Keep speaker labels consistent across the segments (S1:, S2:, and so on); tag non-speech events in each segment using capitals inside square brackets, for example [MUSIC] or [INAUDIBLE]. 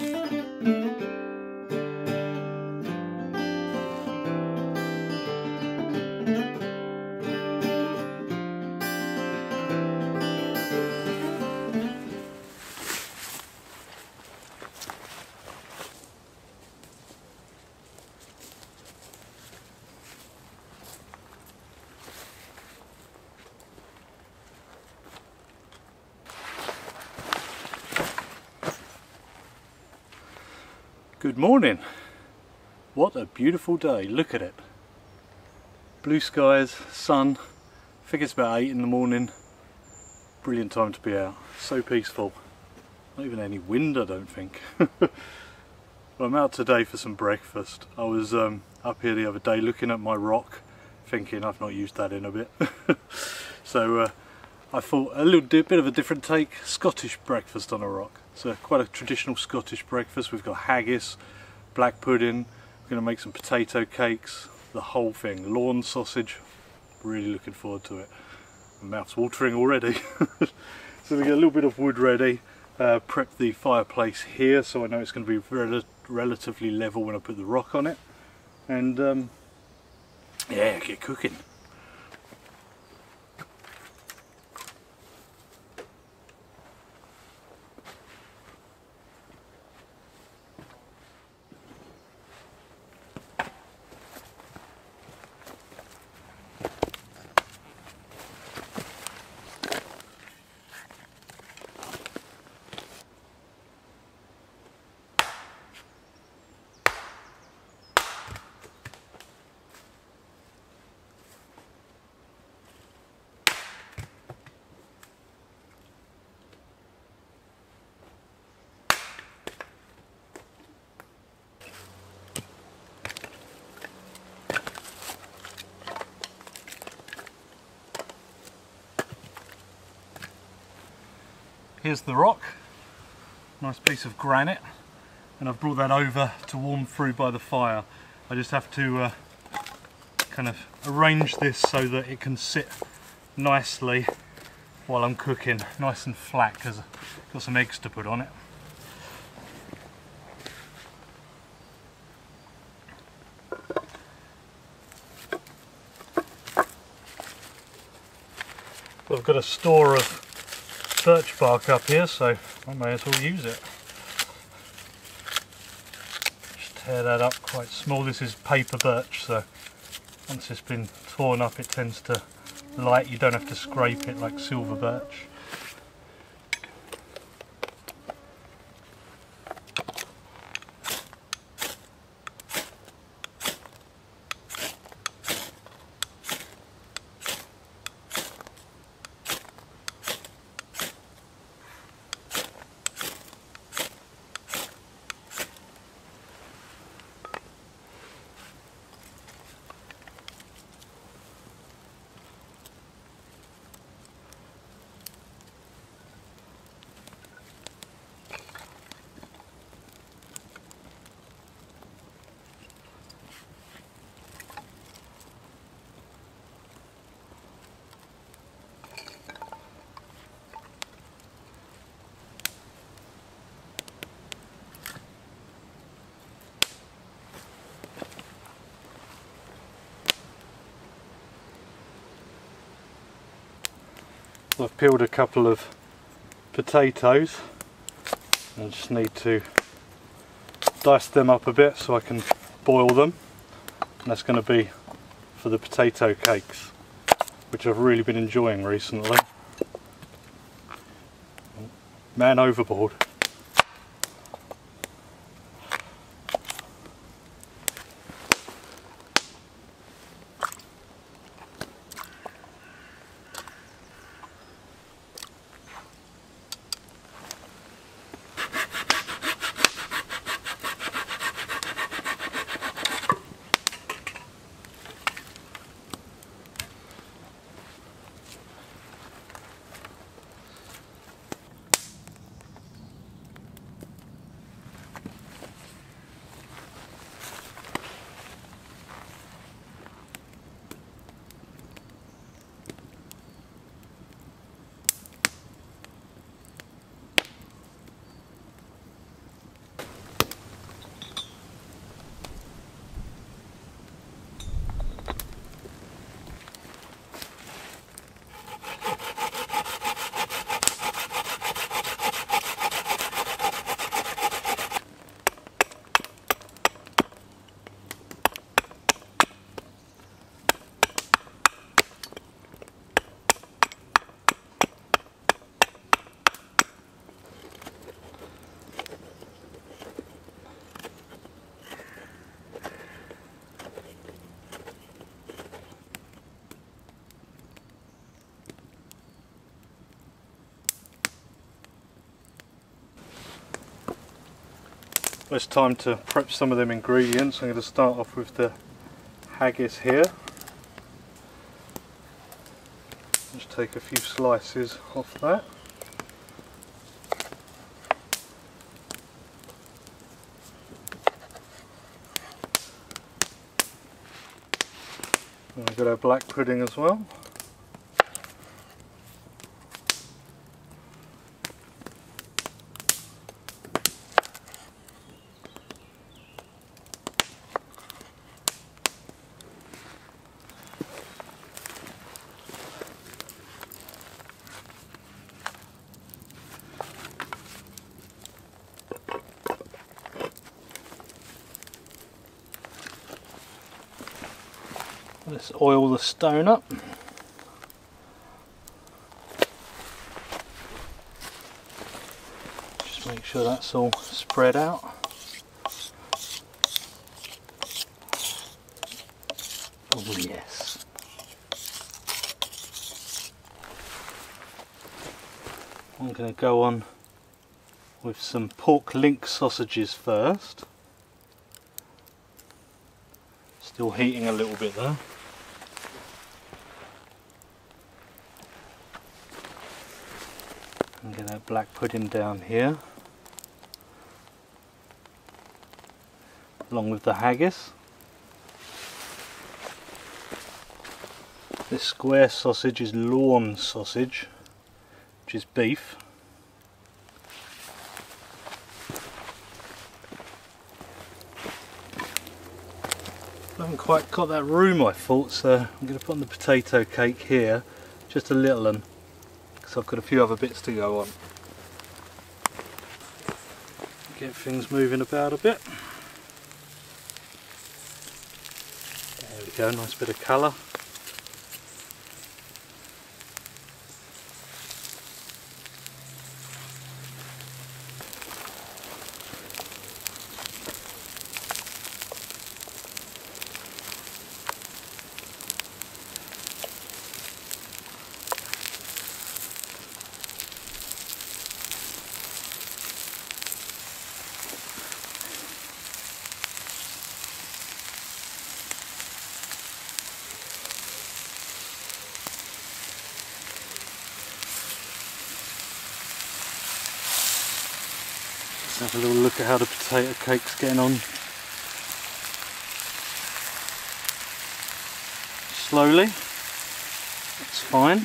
S1: Música Good morning. What a beautiful day. Look at it. Blue skies, sun. I think it's about 8 in the morning. Brilliant time to be out. So peaceful. Not even any wind I don't think. [LAUGHS] well I'm out today for some breakfast. I was um, up here the other day looking at my rock thinking I've not used that in a bit. [LAUGHS] so uh, I thought a little bit of a different take. Scottish breakfast on a rock. So quite a traditional Scottish breakfast. We've got haggis, black pudding, we're going to make some potato cakes, the whole thing. Lorne sausage, really looking forward to it. My mouth's watering already. [LAUGHS] so we get a little bit of wood ready, uh, prep the fireplace here so I know it's going to be rel relatively level when I put the rock on it. And um, yeah, get cooking. Here's the rock, nice piece of granite, and I've brought that over to warm through by the fire. I just have to uh, kind of arrange this so that it can sit nicely while I'm cooking, nice and flat because I've got some eggs to put on it. I've got a store of birch bark up here, so I may as well use it. Just tear that up quite small. This is paper birch, so once it's been torn up, it tends to light. You don't have to scrape it like silver birch. I've peeled a couple of potatoes I just need to dice them up a bit so I can boil them and that's going to be for the potato cakes which I've really been enjoying recently. Man overboard. It's time to prep some of them ingredients. I'm going to start off with the haggis here. Just take a few slices off that. And we've got our black pudding as well. Let's oil the stone up. Just make sure that's all spread out. Oh yes. I'm going to go on with some pork link sausages first. Still heating a little bit there. Get that black pudding down here along with the haggis. This square sausage is Lorne sausage which is beef. I haven't quite got that room I thought so I'm going to put on the potato cake here just a little one because I've got a few other bits to go on. Get things moving about a bit. There we go, nice bit of colour. Let's have a little look at how the potato cake's getting on. Slowly, it's fine.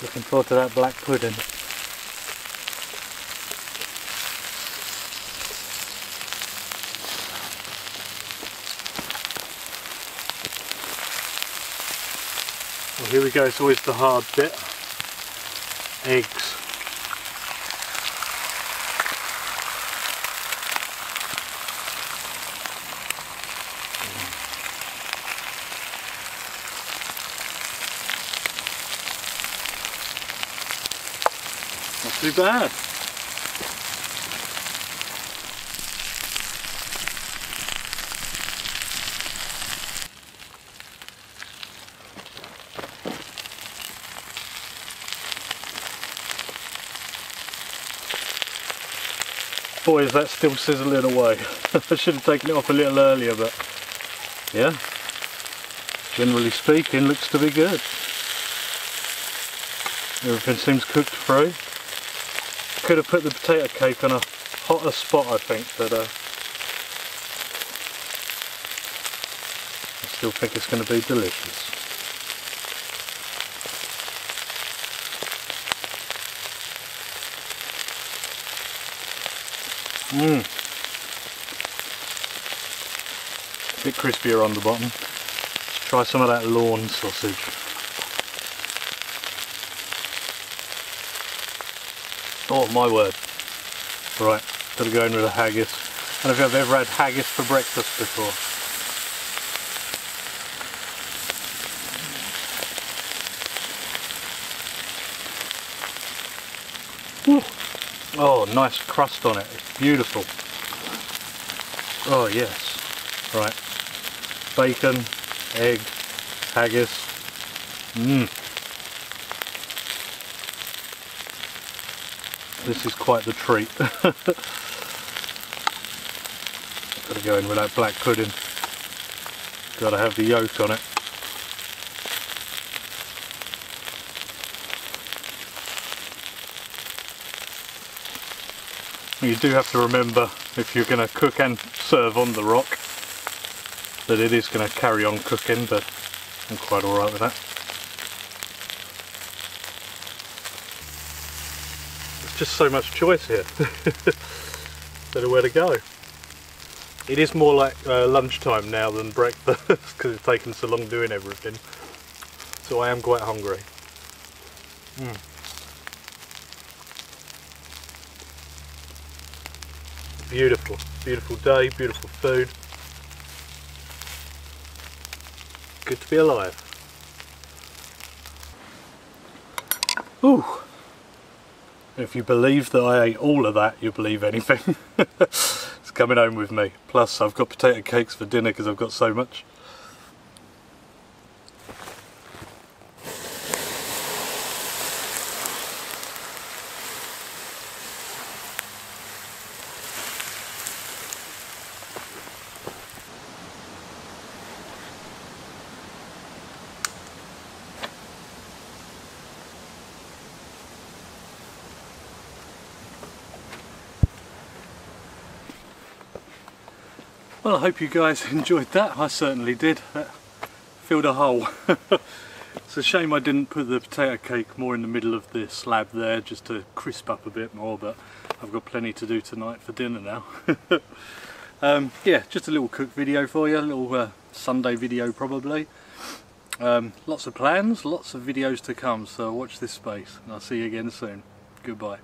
S1: Looking forward to that black pudding. Here we go, it's always the hard bit. Eggs. Not too bad. Boy is that still sizzling away. [LAUGHS] I should have taken it off a little earlier but yeah, generally speaking looks to be good. Everything seems cooked through. Could have put the potato cake on a hotter spot I think but uh, I still think it's going to be delicious. Mmm. A bit crispier on the bottom. Let's try some of that Lorne sausage. Oh my word. Right, gotta go in with a haggis. I don't know if I've ever had haggis for breakfast before. Oh, nice crust on it. It's beautiful. Oh, yes. Right. Bacon, egg, haggis. Mmm. This is quite the treat. [LAUGHS] Gotta go in with that black pudding. Gotta have the yolk on it. You do have to remember if you're going to cook and serve on the rock that it is going to carry on cooking but I'm quite alright with that. There's just so much choice here. [LAUGHS] Don't know where to go. It is more like uh, lunchtime now than breakfast [LAUGHS] because it's taken so long doing everything. So I am quite hungry. Mm. Beautiful, beautiful day, beautiful food. Good to be alive. Ooh. If you believe that I ate all of that, you believe anything. [LAUGHS] It's coming home with me. Plus I've got potato cakes for dinner because I've got so much. Well I hope you guys [LAUGHS] enjoyed that, I certainly did. That filled a hole. [LAUGHS] it's a shame I didn't put the potato cake more in the middle of the slab there just to crisp up a bit more but I've got plenty to do tonight for dinner now. [LAUGHS] um, yeah, just a little cook video for you, a little uh, Sunday video probably. Um, lots of plans, lots of videos to come so watch this space and I'll see you again soon. Goodbye.